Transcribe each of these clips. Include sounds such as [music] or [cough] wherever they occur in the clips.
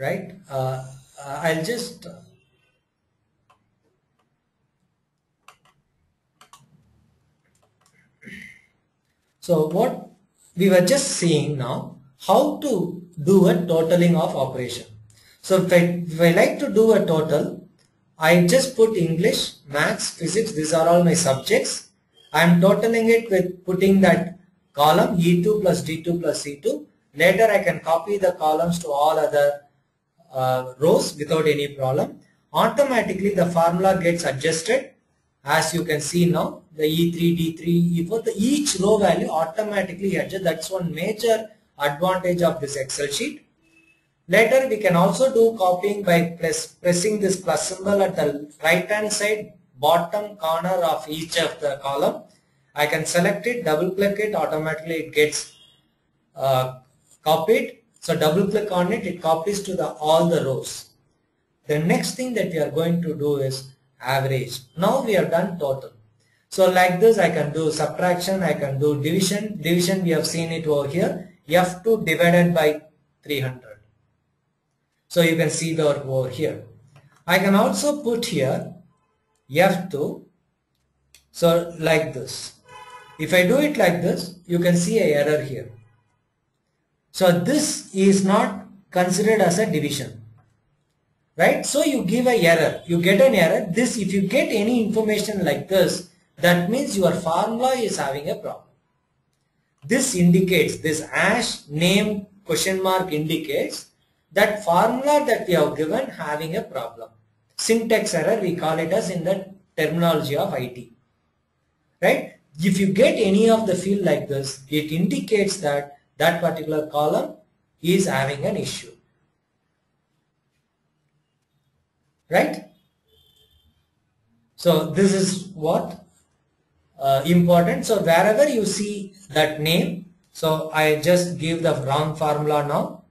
right? Uh, I'll just So what we were just seeing now, how to do a totaling of operation. So if I, if I like to do a total, I just put English, Maths, Physics, these are all my subjects. I am totaling it with putting that column E2 plus D2 plus C2. Later I can copy the columns to all other uh, rows without any problem. Automatically the formula gets adjusted as you can see now the E3, D3, E4, the each row value automatically adjust. That's one major advantage of this Excel sheet. Later we can also do copying by press, pressing this plus symbol at the right hand side bottom corner of each of the column. I can select it, double click it, automatically it gets uh, copied. So double click on it, it copies to the all the rows. The next thing that we are going to do is average. Now we have done total. So like this I can do subtraction, I can do division. Division we have seen it over here. F2 divided by 300. So you can see that over here. I can also put here F2. So like this. If I do it like this, you can see a error here. So this is not considered as a division right? So you give a error, you get an error. This, if you get any information like this, that means your formula is having a problem. This indicates, this hash name question mark indicates that formula that we have given having a problem. Syntax error, we call it as in the terminology of IT. Right? If you get any of the field like this, it indicates that that particular column is having an issue. right? So this is what uh, important. So wherever you see that name so I just give the wrong formula now.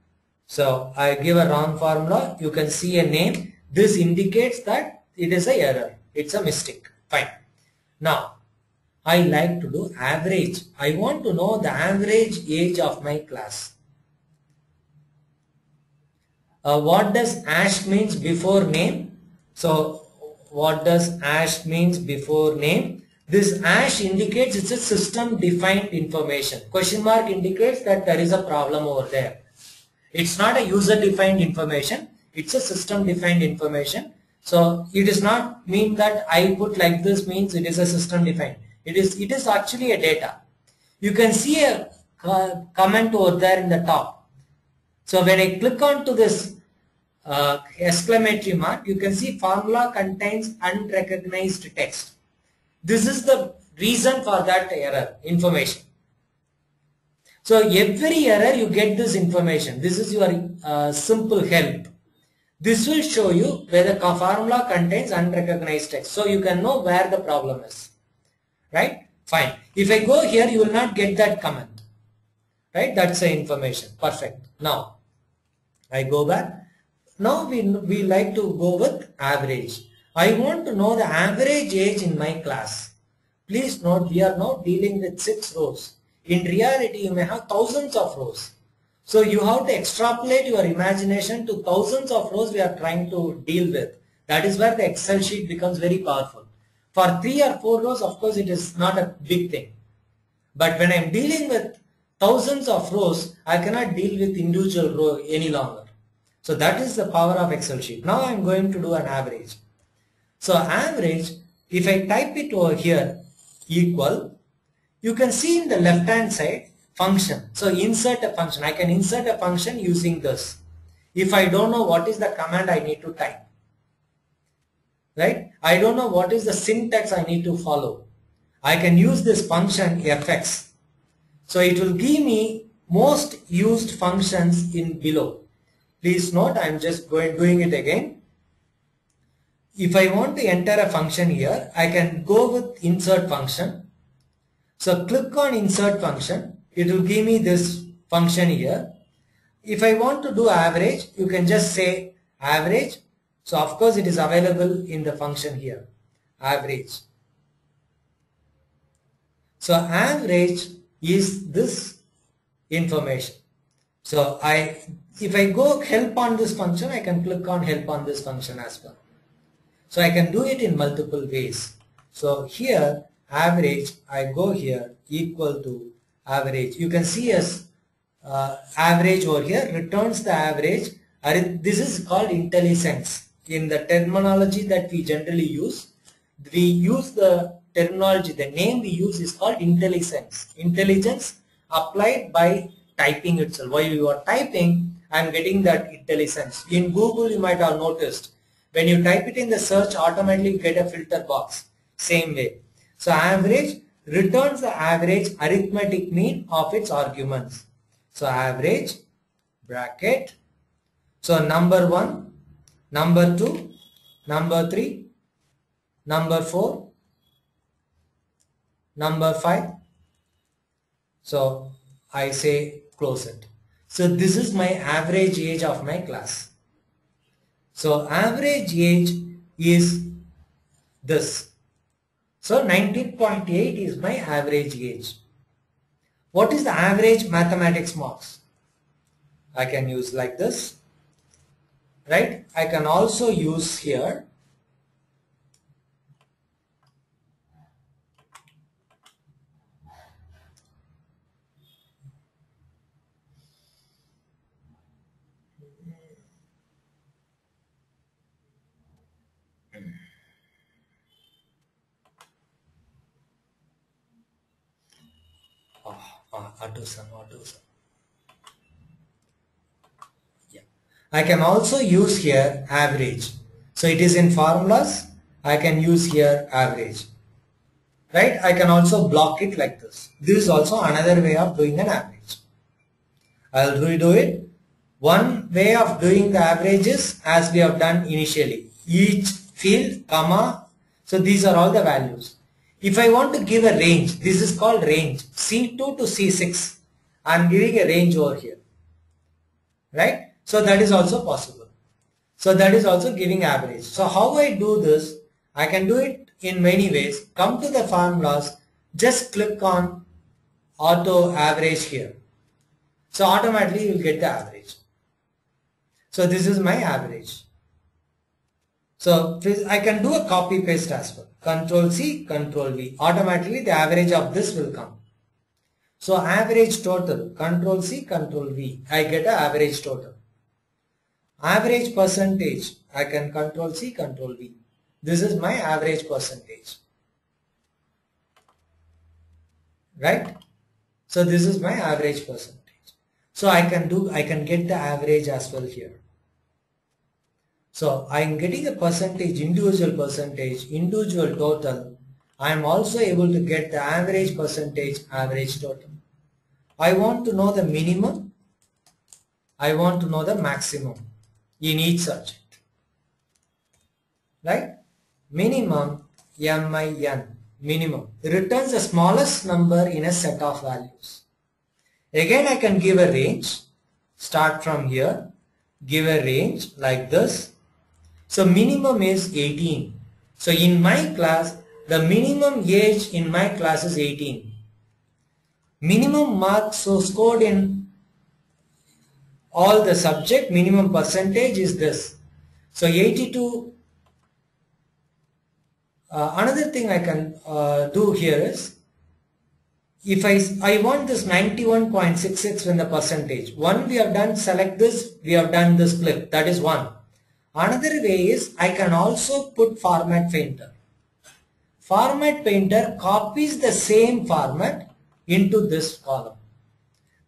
So I give a wrong formula. You can see a name. This indicates that it is a error. It's a mistake. Fine. Now I like to do average I want to know the average age of my class uh, what does ash means before name so what does ash means before name? This ash indicates it's a system defined information. Question mark indicates that there is a problem over there. It's not a user defined information. It's a system defined information. So it does not mean that I put like this means it is a system defined. It is, it is actually a data. You can see a comment over there in the top. So when I click on to this uh, exclamatory mark, you can see formula contains unrecognized text. This is the reason for that error information. So every error you get this information. This is your uh, simple help. This will show you where the formula contains unrecognized text. So you can know where the problem is. Right? Fine. If I go here, you will not get that comment. Right? That's the information. Perfect. Now, I go back. Now we, we like to go with average. I want to know the average age in my class. Please note we are not dealing with 6 rows. In reality you may have thousands of rows. So you have to extrapolate your imagination to thousands of rows we are trying to deal with. That is where the Excel sheet becomes very powerful. For 3 or 4 rows of course it is not a big thing. But when I am dealing with thousands of rows I cannot deal with individual row any longer. So that is the power of Excel sheet. Now I am going to do an average. So average, if I type it over here, equal, you can see in the left hand side function. So insert a function. I can insert a function using this. If I don't know what is the command I need to type. Right? I don't know what is the syntax I need to follow. I can use this function fx. So it will give me most used functions in below. Please note I am just going doing it again. If I want to enter a function here, I can go with insert function. So click on insert function. It will give me this function here. If I want to do average, you can just say average. So of course it is available in the function here, average. So average is this information. So I if I go help on this function, I can click on help on this function as well. So I can do it in multiple ways. So here average, I go here equal to average. You can see as uh, average over here returns the average. This is called IntelliSense. In the terminology that we generally use, we use the terminology, the name we use is called IntelliSense. Intelligence applied by typing itself. While you are typing, I am getting that IntelliSense. In Google, you might have noticed when you type it in the search, automatically get a filter box. Same way. So average returns the average arithmetic mean of its arguments. So average bracket. So number 1, number 2, number 3, number 4, number 5. So I say close it. So this is my average age of my class. So average age is this. So 19.8 is my average age. What is the average mathematics marks? I can use like this. Right? I can also use here Autosum, Autosum. Yeah. I can also use here average. So it is in formulas. I can use here average. Right? I can also block it like this. This is also another way of doing an average. I'll redo it. One way of doing the average is as we have done initially. Each field, comma. So these are all the values. If I want to give a range, this is called range, C2 to C6. I am giving a range over here. Right? So that is also possible. So that is also giving average. So how I do this? I can do it in many ways. Come to the formulas, just click on auto average here. So automatically you will get the average. So this is my average. So I can do a copy paste as well. Control C, Control V. Automatically the average of this will come. So average total, Control C, Control V. I get a average total. Average percentage, I can Control C, Control V. This is my average percentage. Right? So this is my average percentage. So I can do, I can get the average as well here. So I am getting a percentage, individual percentage, individual total. I am also able to get the average percentage, average total. I want to know the minimum. I want to know the maximum in each subject. Right? Minimum, MIN, minimum. Returns the smallest number in a set of values. Again, I can give a range. Start from here. Give a range like this so minimum is 18. So in my class, the minimum age in my class is 18. Minimum marks so scored in all the subject minimum percentage is this. So 82 uh, another thing I can uh, do here is if I, I want this 91.66 in the percentage. One we have done select this, we have done this flip that is one. Another way is I can also put format painter. Format painter copies the same format into this column.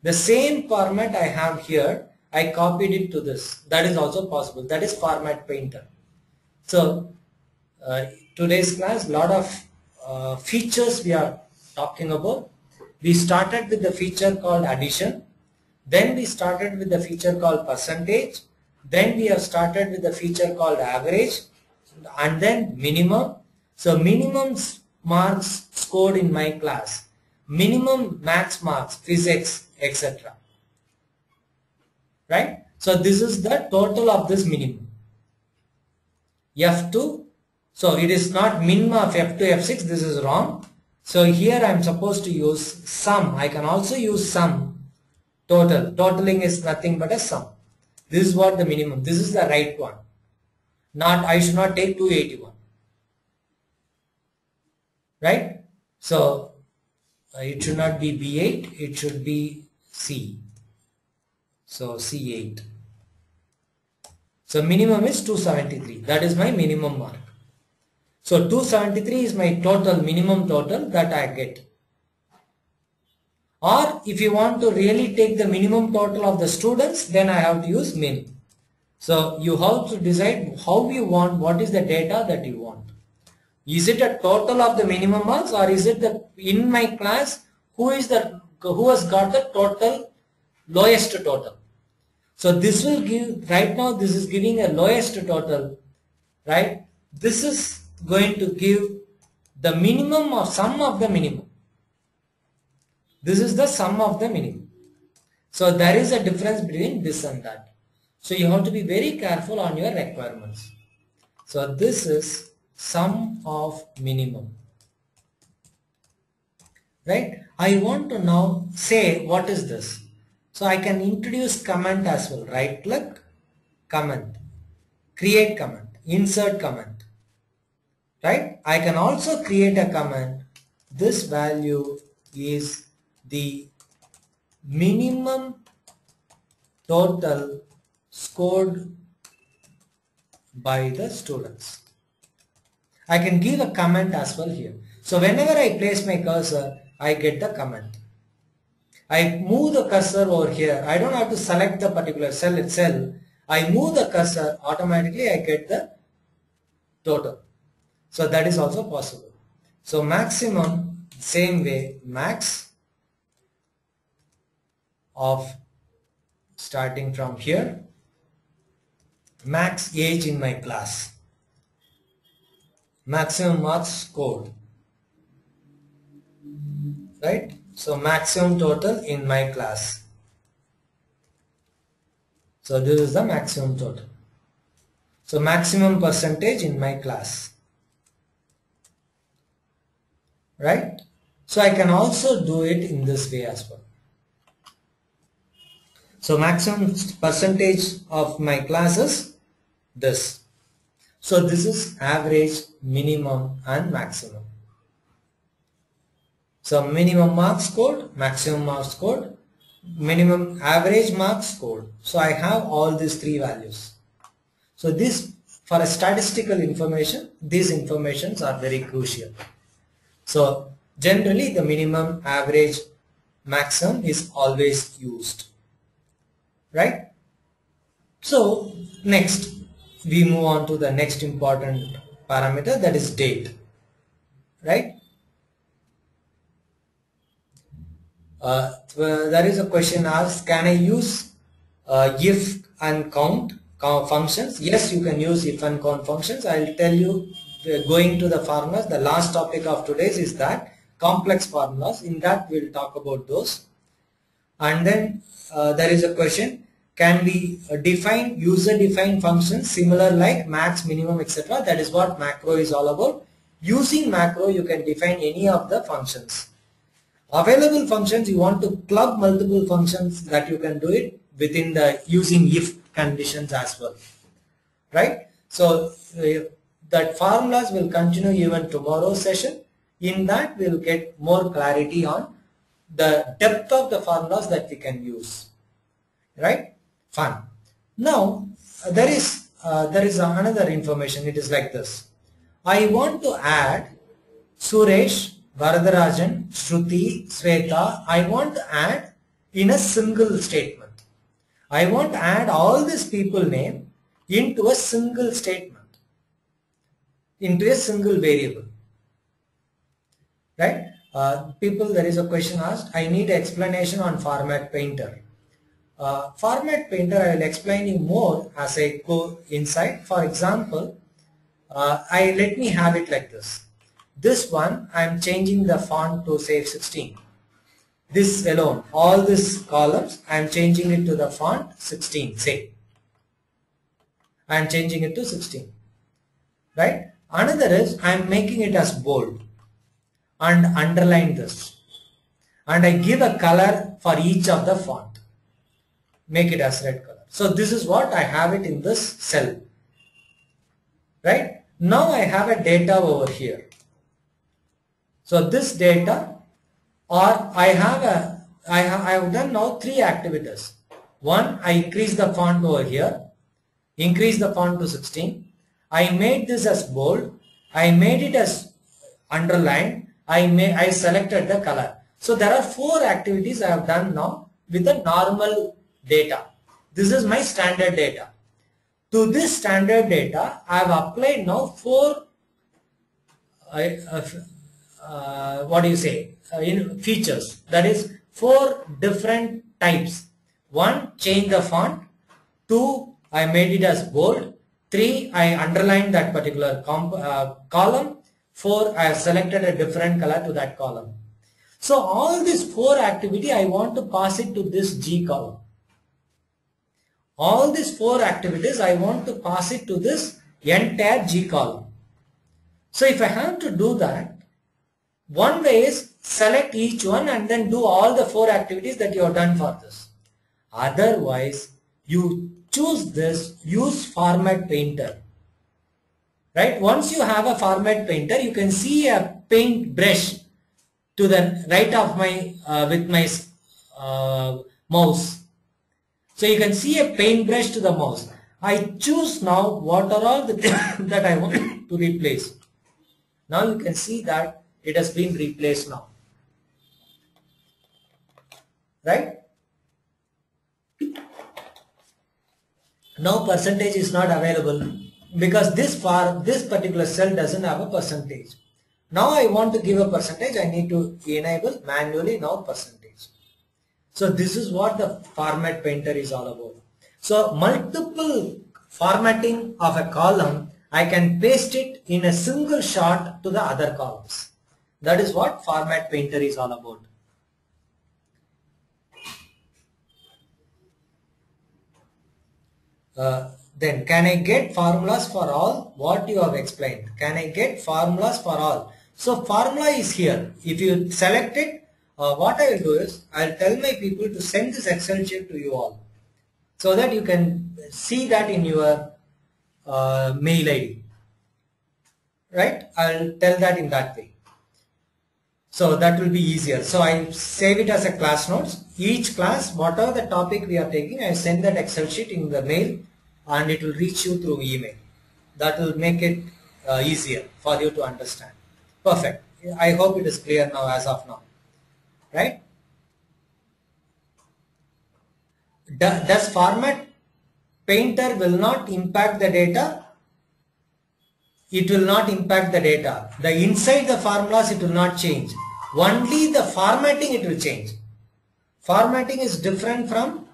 The same format I have here, I copied it to this. That is also possible. That is format painter. So uh, today's class, lot of uh, features we are talking about. We started with the feature called addition. Then we started with the feature called percentage then we have started with the feature called average and then minimum. So minimum marks scored in my class, minimum max marks, physics, etc. Right? So this is the total of this minimum. F2, so it is not minimum of F2, F6, this is wrong. So here I am supposed to use sum. I can also use sum total. Totaling is nothing but a sum. This is what the minimum. This is the right one. Not I should not take 281. Right? So uh, it should not be B8, it should be C. So C8. So minimum is 273. That is my minimum mark. So 273 is my total minimum total that I get. Or if you want to really take the minimum total of the students, then I have to use min. So you have to decide how you want, what is the data that you want. Is it a total of the minimum marks or is it the, in my class, who is the, who has got the total, lowest total. So this will give, right now this is giving a lowest total, right? This is going to give the minimum or sum of the minimum. This is the sum of the minimum. So there is a difference between this and that. So you have to be very careful on your requirements. So this is sum of minimum. Right? I want to now say what is this. So I can introduce comment as well. Right click, comment, create comment, insert comment. Right? I can also create a comment. This value is the minimum total scored by the students. I can give a comment as well here. So whenever I place my cursor, I get the comment. I move the cursor over here. I don't have to select the particular cell itself. I move the cursor, automatically I get the total. So that is also possible. So maximum, same way, max of starting from here max age in my class maximum marks scored right so maximum total in my class. So this is the maximum total. So maximum percentage in my class. Right? So I can also do it in this way as well. So maximum percentage of my class is this. So this is average, minimum and maximum. So minimum marks scored, maximum marks scored, minimum average marks scored. So I have all these three values. So this for a statistical information, these informations are very crucial. So generally the minimum, average, maximum is always used right so next we move on to the next important parameter that is date right uh, there is a question asked can I use uh, if and count, functions? Yes you can use if and count functions. I'll tell you uh, going to the formulas the last topic of today's is that complex formulas. In that we'll talk about those. And then uh, there is a question can we uh, define user defined functions similar like max minimum etc that is what macro is all about. Using macro you can define any of the functions available functions you want to club multiple functions that you can do it within the using if conditions as well right? So uh, that formulas will continue even tomorrow session. In that we'll get more clarity on the depth of the formulas that we can use right? Fine. Now there is uh, there is another information. It is like this. I want to add Suresh Varadarajan Shruti Sweta I want to add in a single statement. I want to add all these people name into a single statement into a single variable. Right? Uh, people there is a question asked I need explanation on format painter. Uh, format painter I will explain you more as I go inside. For example uh, I let me have it like this this one I am changing the font to say 16 this alone all these columns I am changing it to the font 16 say I am changing it to 16 right another is I am making it as bold and underline this and I give a color for each of the font make it as red color So this is what I have it in this cell. Right? Now I have a data over here. So this data or I have a I have, I have done now three activities. One, I increase the font over here, increase the font to 16. I made this as bold. I made it as underlined. I may I selected the color. So there are four activities I have done now with the normal data. This is my standard data. To this standard data, I have applied now four uh, uh, what do you say uh, in features. That is four different types. One change the font. Two I made it as bold. Three I underlined that particular uh, column. Four I have selected a different color to that column. So all these four activity I want to pass it to this G column. All these four activities I want to pass it to this entire G column. So if I have to do that one way is select each one and then do all the four activities that you have done for this. Otherwise, you choose this, use format painter. Right? Once you have a format painter, you can see a paint brush to the right of my, uh, with my uh, mouse. So you can see a paintbrush to the mouse. I choose now what are all the things [coughs] that I want to replace. Now you can see that it has been replaced now. Right? Now percentage is not available because this far this particular cell doesn't have a percentage. Now I want to give a percentage I need to enable manually now percentage. So this is what the format painter is all about. So multiple formatting of a column I can paste it in a single shot to the other columns that is what format painter is all about. Uh, then can I get formulas for all? What you have explained. Can I get formulas for all? So formula is here. If you select it uh, what I will do is I'll tell my people to send this excel sheet to you all. So that you can see that in your uh, mail ID right? I'll tell that in that way so that will be easier. So I save it as a class notes. Each class, whatever the topic we are taking, I send that Excel sheet in the mail and it will reach you through email. That will make it uh, easier for you to understand. Perfect. I hope it is clear now as of now. Right? Does format painter will not impact the data? It will not impact the data. The inside the formulas it will not change only the formatting it will change. Formatting is different from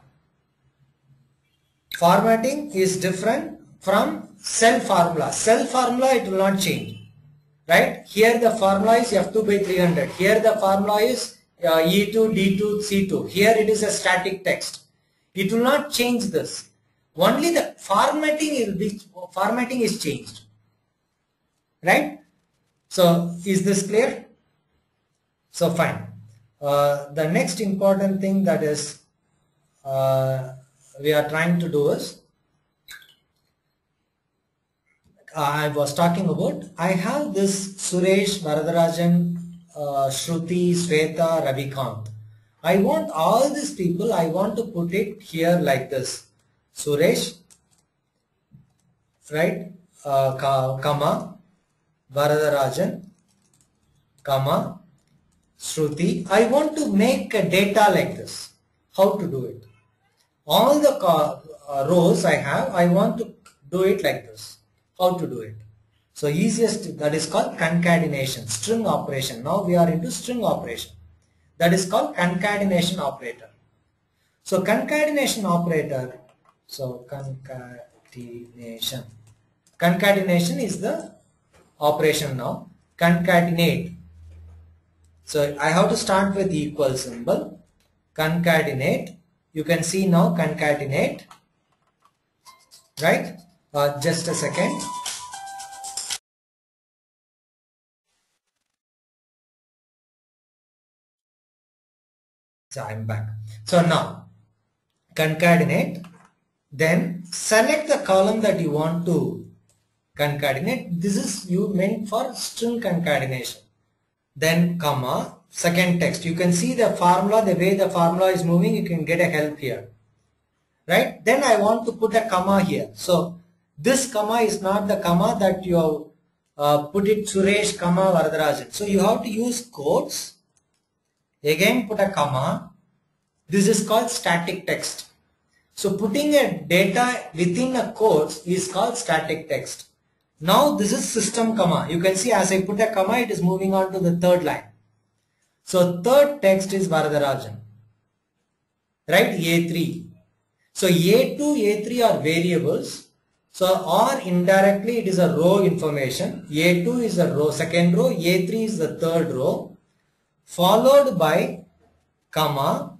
formatting is different from cell formula. Cell formula it will not change. Right? Here the formula is F2 by 300. Here the formula is uh, E2, D2, C2. Here it is a static text. It will not change this. Only the formatting will be formatting is changed. Right? So is this clear? So fine. Uh, the next important thing that is uh, we are trying to do is I was talking about I have this Suresh, Varadarajan, uh, Shruti, Sweta, Ravikant. I want all these people, I want to put it here like this. Suresh, right, uh, comma, Varadarajan, comma, Shruti, I want to make a data like this. How to do it? All the uh, rows I have, I want to do it like this. How to do it? So easiest, that is called concatenation, string operation. Now we are into string operation. That is called concatenation operator. So concatenation operator, so concatenation. Concatenation is the operation now. Concatenate so I have to start with equal symbol, concatenate. You can see now concatenate, right? Uh, just a second. So I'm back. So now concatenate Then select the column that you want to concatenate. This is you meant for string concatenation. Then comma, second text. You can see the formula, the way the formula is moving, you can get a help here. Right? Then I want to put a comma here. So this comma is not the comma that you have uh, put it Suresh comma Varadarajan. So you have to use quotes. Again put a comma. This is called static text. So putting a data within a quotes is called static text. Now this is system comma. You can see as I put a comma it is moving on to the third line. So third text is Varadarajan. Right A3. So A2, A3 are variables so or indirectly it is a row information. A2 is the row, second row, A3 is the third row, followed by comma,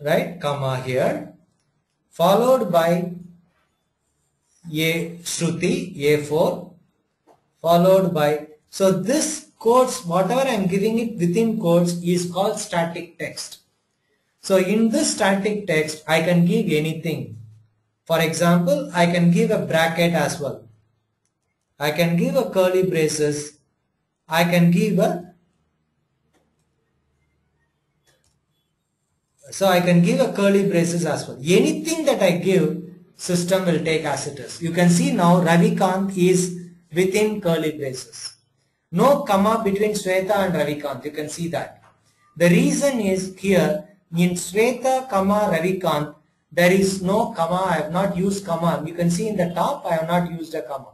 right, comma here, followed by A Shruti, A4, followed by, so this quotes, whatever I am giving it within quotes is called static text. So in this static text, I can give anything. For example, I can give a bracket as well. I can give a curly braces. I can give a so I can give a curly braces as well. Anything that I give, system will take as it is. You can see now Ravikant is within curly braces. No comma between Sweta and Ravikant. You can see that. The reason is here in Sweta, comma Ravikant, there is no comma. I have not used comma. You can see in the top, I have not used a comma.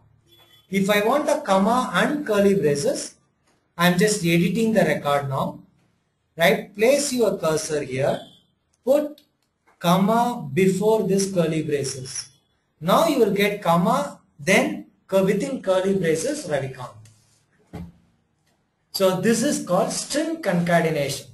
If I want a comma and curly braces, I am just editing the record now. Right? Place your cursor here. Put comma before this curly braces. Now you will get comma, then within curly braces Ravikant. So this is called string concatenation.